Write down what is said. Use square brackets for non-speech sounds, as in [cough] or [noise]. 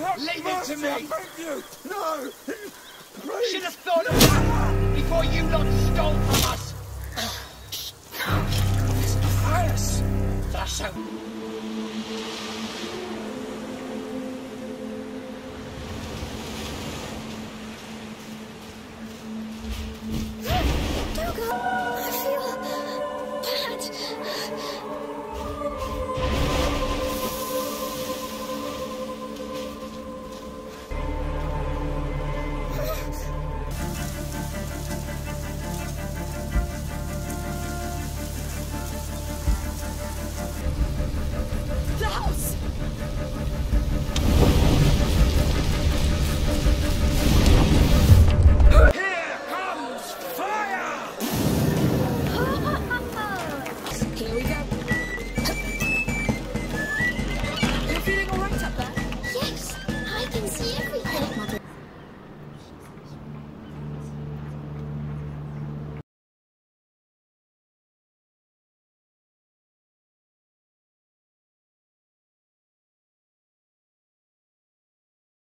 Leave it to me. I beg you! No! Should have thought of that before you lot stole from us. [sighs] Alice! That's out.